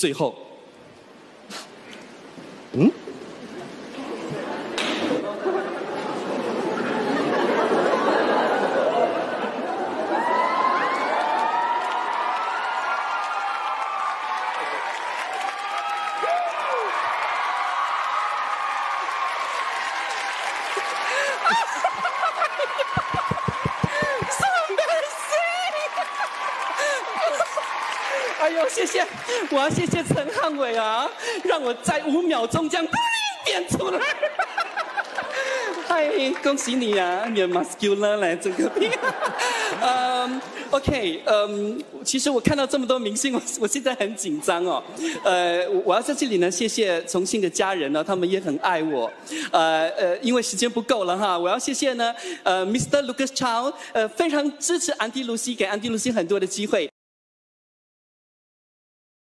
最后，嗯。哎呦，谢谢！我要谢谢陈汉伟啊，让我在五秒钟这样变出来。嗨，恭喜你啊，你 muscular 来这个病。嗯，OK，嗯，其实我看到这么多明星，我我现在很紧张哦。呃，我要在这里呢，谢谢重庆的家人呢，他们也很爱我。呃呃，因为时间不够了哈，我要谢谢呢，呃，Mr. Lucas Chow，呃，非常支持安迪露西，给安迪露西很多的机会。